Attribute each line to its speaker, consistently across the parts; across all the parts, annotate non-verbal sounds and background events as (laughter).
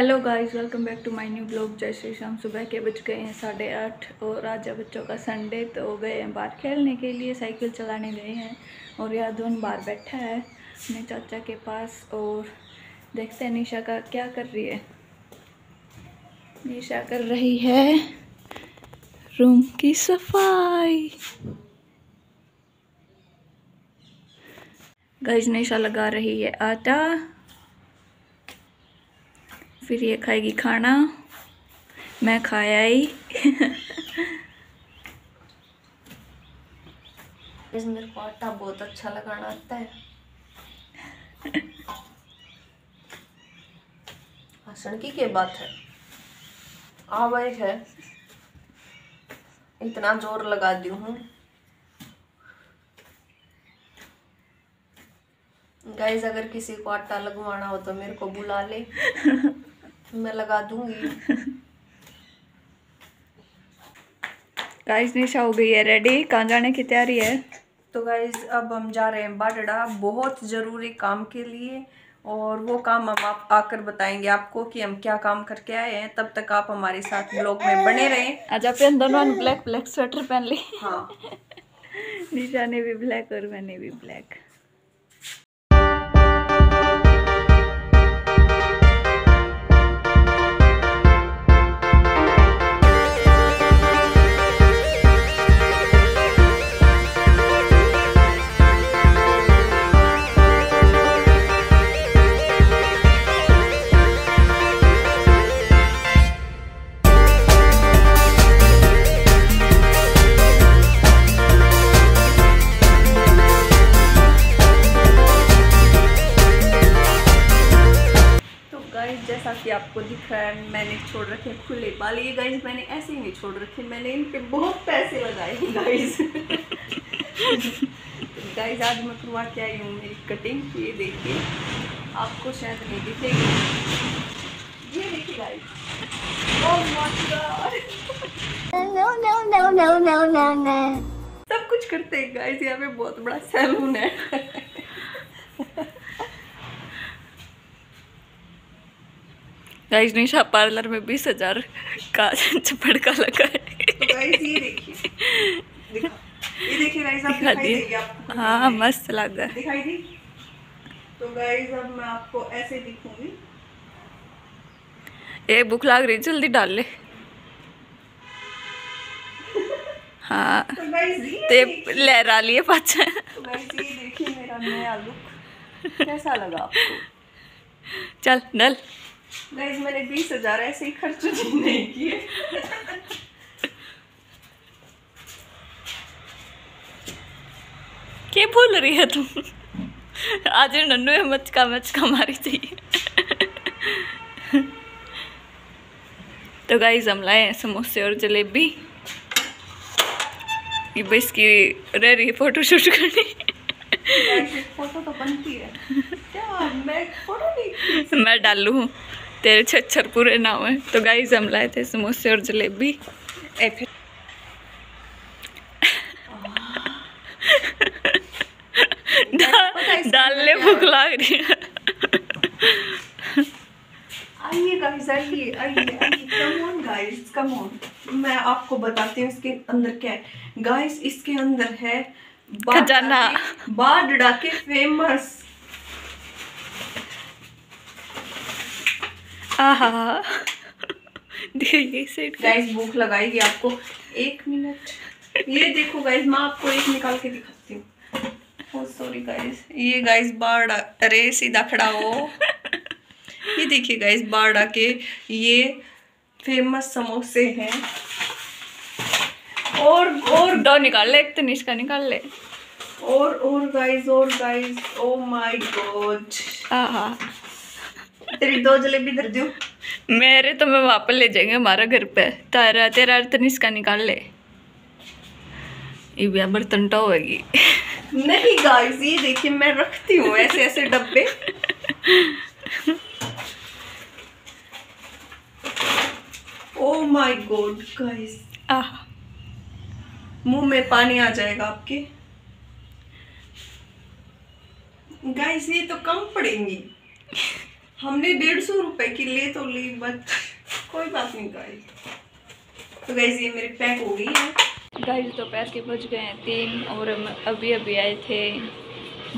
Speaker 1: Hello guys welcome back to my new blog जय श्री शाम सुबह के बज गए हैं साढ़े आठ और आज बच्चों का संडे तो गए हैं बाहर खेलने के लिए, साइकिल चलाने गए हैं और यादवन बाहर बैठा है अपने चाचा के पास और देखते हैं निशा का क्या कर रही है। निशा कर रही है रूम की सफ़ाई। गज निशा लगा रही है आटा। फिर ये खाएगी खाना। मैं खाया ही।
Speaker 2: मेरे को आटा बहुत अच्छा लगाना आता है। हंसण की क्या बात है? आवाज़ है। इतना ज़ोर लगा दी हूँ। गाइस, अगर किसी को आटा लगवाना हो तो मेरे को बुला ले। मैं लगा दूँगी।
Speaker 1: गाइस निशा हो गई है रेडी कहाँ जाने की तैयारी है?
Speaker 2: तो गाइज़ अब हम जा रहे हैं बाडड़ा बहुत ज़रूरी काम के लिए। और वो काम हम आप आकर बताएँगे आपको कि हम क्या काम करके आए हैं। तब तक आप हमारे साथ ब्लॉग में बने रहें।
Speaker 1: आज आप दोनों ने ब्लैक ब्लैक स्वेटर पहन ली।
Speaker 2: हाँ। (laughs)
Speaker 1: निशा ने भी ब्लैक और मैंने भी ब्लैक
Speaker 2: आपको दिख रहा है मैंने छोड़ रखे खुले बाल। ये गाइज़ मैंने ऐसे ही नहीं छोड़ रखे मैंने इन पे बहुत पैसे लगाए हैं गाइज़ गाइज़ (laughs) आज मैं करवा के आई हूँ मेरी कटिंग ये देखिए। आपको शायद नहीं दिखेगी। ये देखिए गाइज़ Oh. सब कुछ करते हैं गाइज़ यहाँ पे बहुत बड़ा सैलून है। (laughs)
Speaker 1: गाइस निशा पार्लर में बीस हज़ार का (laughs) झपड़का लगा है।
Speaker 2: तो ये देखिए। दिखा- ये देखिए गाइज़ आप
Speaker 1: दिखा
Speaker 2: आपको।
Speaker 1: हाँ मस्त लगा
Speaker 2: दिखाई दी? तो गाइज़ अब मैं आपको ऐसे दिखूँगी।
Speaker 1: ये भूख लाग रही जल्दी डाल ले। हाँ।
Speaker 2: तो गाइज़ ये
Speaker 1: ते लहरा लिए पाचा
Speaker 2: तो देखिए मेरा नया लुक कैसा लगा आपको?
Speaker 1: चल डल।
Speaker 2: गाइज़ मैंने बीस हज़ार ऐसे ही खर्च नहीं किए।
Speaker 1: क्या भूल रही है तुम? आज नन्नू है मचका मचका मारी थी। तो गाइस हम लाए हैं समोसे और जलेबी। ये बस की रह रही है फ़ोटो शूट करनी।
Speaker 2: फ़ोटो तो बनती है। मैं
Speaker 1: डालू हूँ। तेरे छच्छर पूरे ना हुए। तो गाइस हम लाए थे समोसे और जलेबी।
Speaker 2: फिर (laughs)
Speaker 1: डालने भूख लाग रही है।
Speaker 2: आइए गाइस आइए आइए come on guys come on मैं आपको बताती हूँ इसके अंदर क्या है। गाइस इसके अंदर है
Speaker 1: खजाना।
Speaker 2: बाढ़ डाके फ़ेमस
Speaker 1: ये सेट
Speaker 2: गाइस भूख लगाएगी आपको। एक मिनट। ये देखो गाइस मैं आपको एक निकाल के दिखाती हूँ। सॉरी गाइस ये गाइस बाढ़ अरे सीधा खड़ा हो। ये देखिए गाइस बाढ़ आके ये फ़ेमस समोसे हैं। और और
Speaker 1: दो निकाल ले एक तो निष्का निकाल ले।
Speaker 2: और और गाइस और गाइस ओ माय गॉड
Speaker 1: आहा।
Speaker 2: तेरी दो जलेबी दर दूँ
Speaker 1: मेरे तो मैं वापस ले जाएँगे हमारा घर पे। तारा तेरा तो निष्का निकाल ले। ये भी बर्तन होगी
Speaker 2: नहीं गाइस ये देखिए मैं रखती हूँ ऐसे ऐसे डब्बे। ओ माय गॉड गाइस
Speaker 1: आहा।
Speaker 2: मुँह में पानी आ जाएगा आपके। गाइस ये तो कम पड़ेंगी। हमने डेढ़ सौ रुपए की ले तो ली बट कोई बात नहीं गाइस तो गाइस ये मेरी पैक हो गई है।
Speaker 1: गाइस दोपहर के बज गए हैं तीन और हम अभी अभी आए थे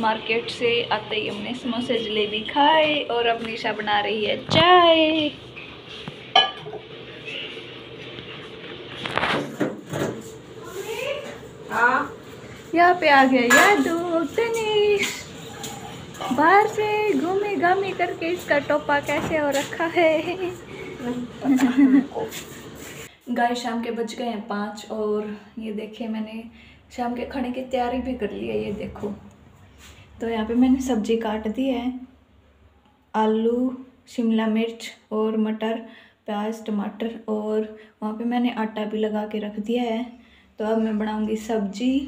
Speaker 1: मार्केट से आते ही हमने समोसे जलेबी खाए और अब निशा बना रही है चाय।
Speaker 2: हाँ।
Speaker 1: यहाँ पे आ गया यादू तनीश बाहर से घूमी घामी करके इसका टोपा कैसे हो रखा है? गाय शाम के बज गए हैं पाँच और ये देखिए मैंने शाम के खाने की तैयारी भी कर ली है, ये देखो। तो यहाँ पे मैंने सब्ज़ी काट दी है। आलू, शिमला मिर्च और मटर, प्याज, टमाटर और वहाँ पे मैंने आटा भी लगा के रख दिया है। तो अब मैं बनाऊँगी सब्ज़ी।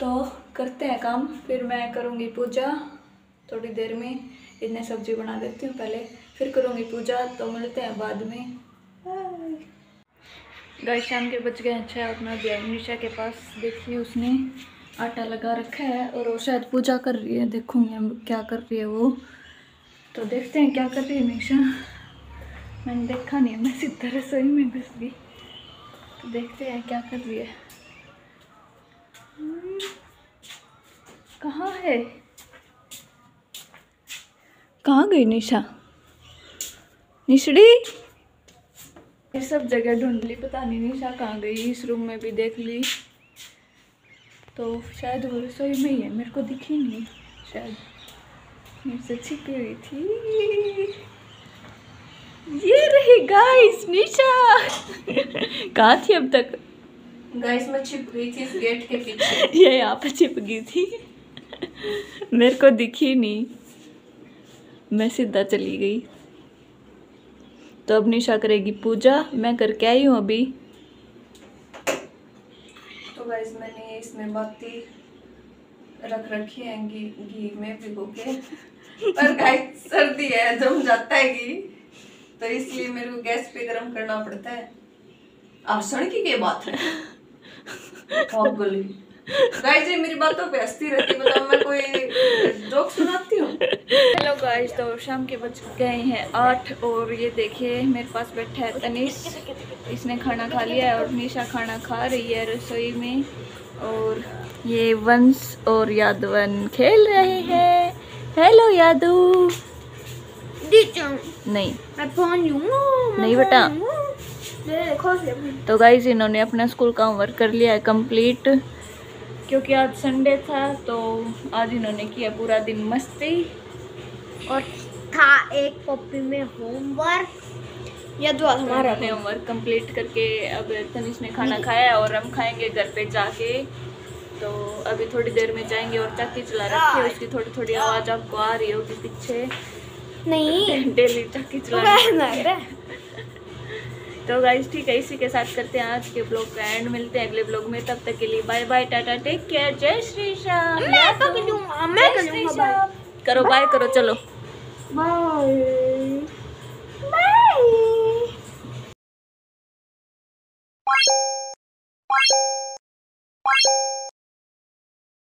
Speaker 1: तो करते हैं काम, फिर मैं करूँगी पूजा थोड़ी देर में। इतने सब्ज़ी बना देती हूँ पहले, फिर करूँगी पूजा तो मिलते हैं बाद में। गाय शाम के बज गए अच्छा और मैं अभी निशा के पास। देखिए उसने, आटा लगा रखा है और वो शायद पूजा कर रही है। देखूँगी हम क्या कर रही है वो। तो देखते हैं क्या कर रही है निशा। मैंने देखा नहीं मैं सीधा रसोई में घुस गई। तो देखते हैं क्या कर रही है। कहाँ है? कहाँ गई निशा? निशड़ी? ये सब जगह ढूंढ ली पता नहीं निशा कहाँ गई इस रूम में भी देख ली। तो शायद वो रसोई में ही है मेरे को दिखी नहीं। शायद मेरे से छिपी हुई थी। ये रही गाइस निशा! (laughs) कहाँ थी अब तक?
Speaker 2: गाइस मैं छिप गई थी इस गेट के पीछे।
Speaker 1: ये यहाँ पर छिप गई थी। मेरे को दिखी नहीं। मैं सीधा चली गई। तो अब निशा करेगी पूजा मैं करके आई हूँ अभी।
Speaker 2: तो गाइस मैंने इसमें बाती रख रखी है घी घी में भिगो के। पर गाइस सर्दी है जम जाता है घी। तो इसलिए मेरे को गैस पे गर्म करना पड़ता है। आप सड़की के बात है। (laughs) गाइस ये मेरी बातों पे हंसती रहती है बताओ मैं कोई जोक सुनाती हूँ।
Speaker 1: हेलो गाइस तो शाम के बज गए हैं आठ और ये देखिए मेरे पास बैठा है तनिष। इसने खाना खा लिया है और निशा खाना खा रही है रसोई में। और ये वंश और यादवन खेल रहे हैं। हेलो यादू। नहीं।
Speaker 3: मैं फ़ोन लूँगा
Speaker 1: नहीं बेटा। तो गाइज़ इन्होंने अपना स्कूल का होमवर्क कर लिया है कंप्लीट क्योंकि आज संडे था तो आज इन्होंने किया पूरा दिन मस्ती।
Speaker 3: और था एक कॉपी में होमवर्क या दुआ हमारा
Speaker 1: हमने होमवर्क कंप्लीट करके अब तनिष ने खाना खाया और हम खाएँगे घर पे जाके। तो अभी थोड़ी देर में जाएँगे और चक्की चला रखी है उसकी थोड़ी थोड़ी आवाज़ आपको आ रही होगी पीछे।
Speaker 3: नहीं। (laughs)
Speaker 1: डेली चक्की चला
Speaker 3: रहा है।
Speaker 1: तो गाइज़ ठीक है इसी के साथ करते हैं आज के ब्लॉग का एंड मिलते हैं अगले ब्लॉग में तब तक के लिए bye bye tata take care जय श्री श्याम। करो बाय करो चलो।
Speaker 3: बाय